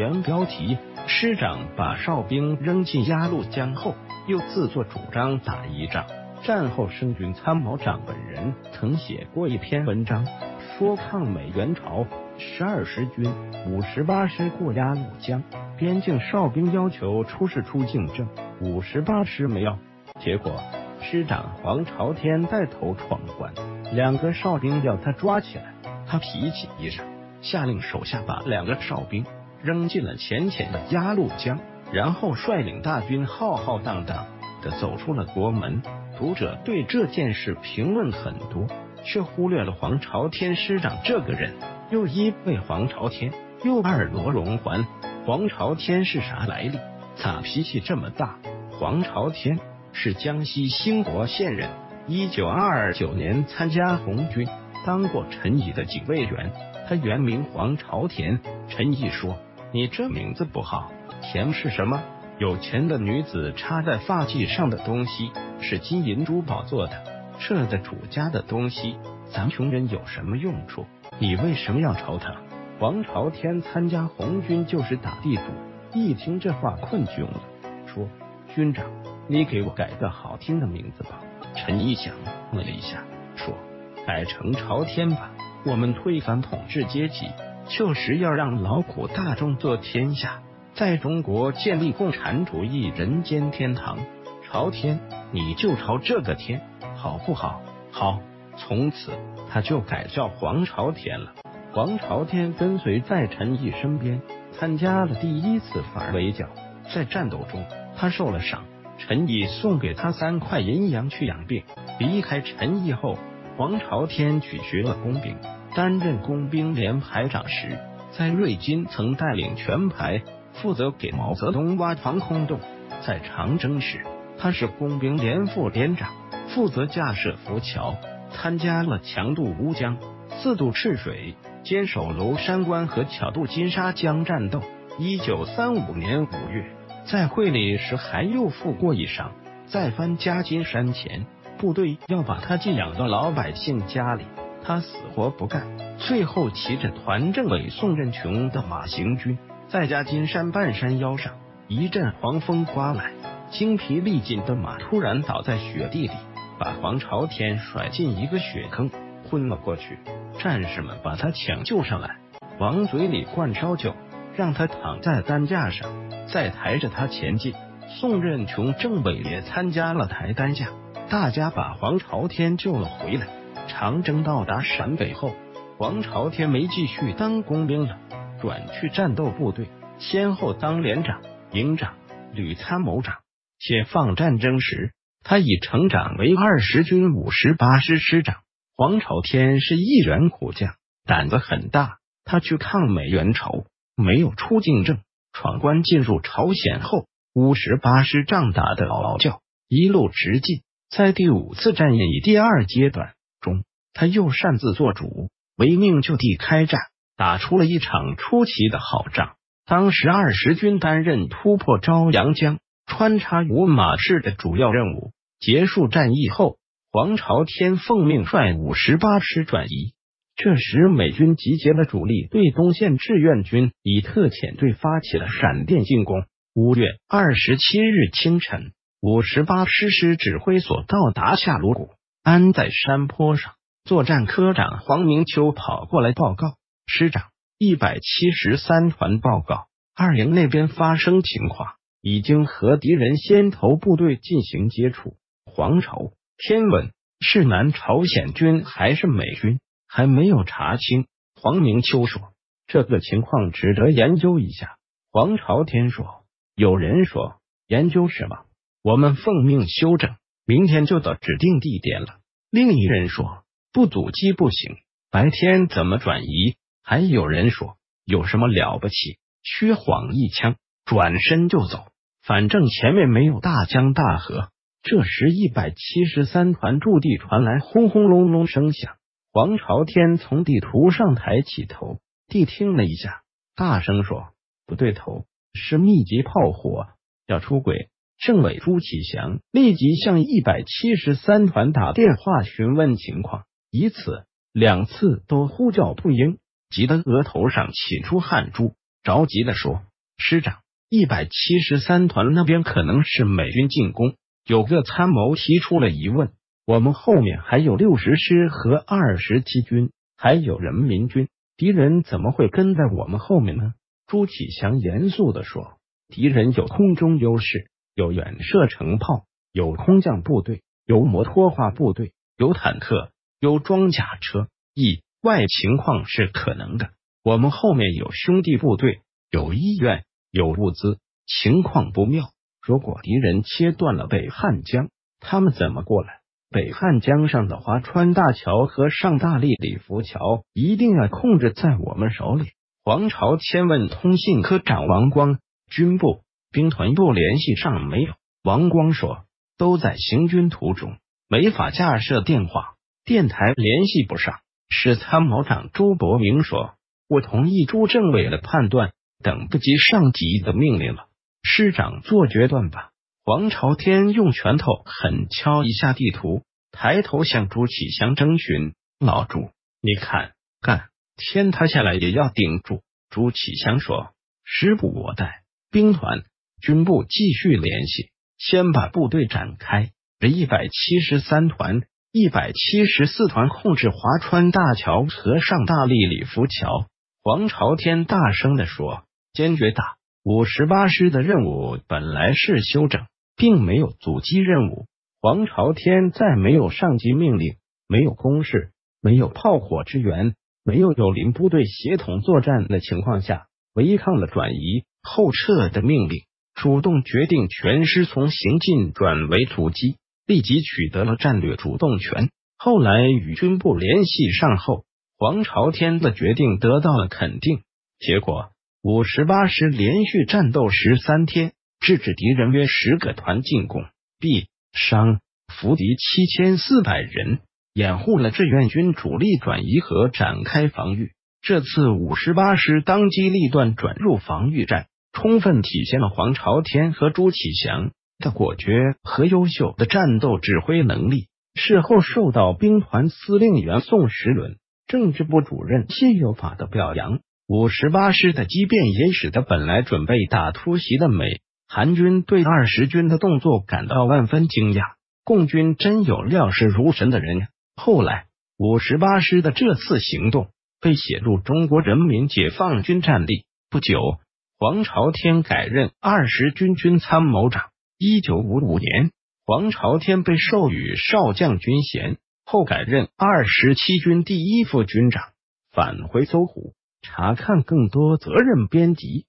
原标题：师长把哨兵扔进鸭绿江后，又自作主张打一仗。战后，生军参谋长本人曾写过一篇文章，说抗美援朝，十二师军五十八师过鸭绿江，边境哨兵要求出示出境证，五十八师没有，结果师长黄朝天带头闯关，两个哨兵要他抓起来，他脾气一上，下令手下把两个哨兵扔进了浅浅的鸭绿江，然后率领大军浩浩荡荡的走出了国门。读者对这件事评论很多，却忽略了黄朝天师长这个人。又一为黄朝天，又二罗荣桓。黄朝天是啥来历？咋脾气这么大？黄朝天是江西兴国县人，一九二九年参加红军，当过陈毅的警卫员。他原名黄朝田。陈毅说：“你这名字不好，钱是什么？有钱的女子插在发髻上的东西。”是金银珠宝做的，这的主家的东西，咱穷人有什么用处？你为什么要朝他？王朝天参加红军就是打地主，一听这话困窘了，说：“军长，你给我改个好听的名字吧。”陈毅想了一下，说：“改成朝天吧。我们推翻统治阶级，就是要让劳苦大众做天下，在中国建立共产主义人间天堂。朝天。”你就朝这个天，好不好？好，从此他就改叫黄朝天了。黄朝天跟随在陈毅身边，参加了第一次反围剿，在战斗中他受了伤，陈毅送给他三块银洋去养病。离开陈毅后，黄朝天去学了工兵，担任工兵连排长时，在瑞金曾带领全排负责给毛泽东挖防空洞。在长征时。他是工兵连副连长，负责架设浮桥，参加了强渡乌江、四渡赤水、坚守娄山关和巧渡金沙江战斗。一九三五年五月，在会理时还又负过一伤，在翻夹金山前，部队要把他寄养到老百姓家里，他死活不干，最后骑着团政委宋任穷的马行军，在夹金山半山腰上，一阵狂风刮来。精疲力尽的马突然倒在雪地里，把黄朝天甩进一个雪坑，昏了过去。战士们把他抢救上来，往嘴里灌烧酒，让他躺在担架上，再抬着他前进。宋任穷政委也参加了抬担架，大家把黄朝天救了回来。长征到达陕北后，黄朝天没继续当工兵了，转去战斗部队，先后当连长、营长、旅参谋长。解放战争时，他已成长为二十军五十八师师长。黄朝天是一员苦将，胆子很大。他去抗美援朝，没有出境证，闯关进入朝鲜后，五十八师仗打得嗷嗷叫，一路直进。在第五次战役第二阶段中，他又擅自做主，违命就地开战，打出了一场出奇的好仗。当时二十军担任突破朝阳江。穿插五马市的主要任务结束战役后，黄朝天奉命率五十八师转移。这时，美军集结了主力，对东线志愿军以特遣队发起了闪电进攻。五月二十七日清晨，五十八师师指挥所到达下鲁谷，安在山坡上作战科长黄明秋跑过来报告：“师长，一百七十三团报告，二营那边发生情况。”已经和敌人先头部队进行接触。黄朝天问是南朝鲜军还是美军，还没有查清。黄明秋说：“这个情况值得研究一下。”黄朝天说：“有人说研究什么？我们奉命休整，明天就到指定地点了。”另一人说：“不阻击不行，白天怎么转移？”还有人说：“有什么了不起？虚晃一枪，转身就走。”反正前面没有大江大河。这时，一百七十三团驻地传来轰轰隆隆声响。黄朝天从地图上抬起头，谛听了一下，大声说：“不对头，是密集炮火，要出轨。”政委朱启祥立即向一百七十三团打电话询问情况，一次、两次都呼叫不应，急得额头上起出汗珠，着急的说：“师长，一百七十三团那边可能是美军进攻。有个参谋提出了疑问：我们后面还有六十师和二十七军，还有人民军，敌人怎么会跟在我们后面呢？朱启祥严肃的说：“敌人有空中优势，有远射程炮，有空降部队，有摩托化部队，有坦克，有装甲车，意外情况是可能的。我们后面有兄弟部队。”有医院，有物资，情况不妙。如果敌人切断了北汉江，他们怎么过来？北汉江上的华川大桥和上大利里浮桥一定要控制在我们手里。黄朝千问通信科长王光，军部兵团部联系上没有？王光说，都在行军途中，没法架设电话，电台联系不上。是参谋长朱伯明说，我同意朱政委的判断。等不及上级的命令了，师长做决断吧。黄朝天用拳头狠敲一下地图，抬头向朱启祥征询：“老朱，你看，干，天塌下来也要顶住。”朱启祥说：“师不我待，兵团、军部继续联系，先把部队展开。这一百七十三团、一百七十四团控制华川大桥和上大利里浮桥。”黄朝天大声的说。坚决打五十八师的任务本来是休整，并没有阻击任务。黄朝天在没有上级命令、没有攻势、没有炮火支援、没有友邻部队协同作战的情况下，违抗了转移后撤的命令，主动决定全师从行进转为阻击，立即取得了战略主动权。后来与军部联系上后，黄朝天的决定得到了肯定，结果。五十八师连续战斗十三天，制止敌人约十个团进攻，毙伤俘敌七千四百人，掩护了志愿军主力转移和展开防御。这次五十八师当机立断转入防御战，充分体现了黄朝天和朱启祥的果决和优秀的战斗指挥能力。事后受到兵团司令员宋时轮、政治部主任谢有法的表扬。五十八师的激变也使得本来准备打突袭的美韩军对二十军的动作感到万分惊讶。共军真有料事如神的人！后来，五十八师的这次行动被写入中国人民解放军战历。不久，黄朝天改任二十军军参谋长。一九五五年，黄朝天被授予少将军衔，后改任二十七军第一副军长，返回搜狐。查看更多责任编辑。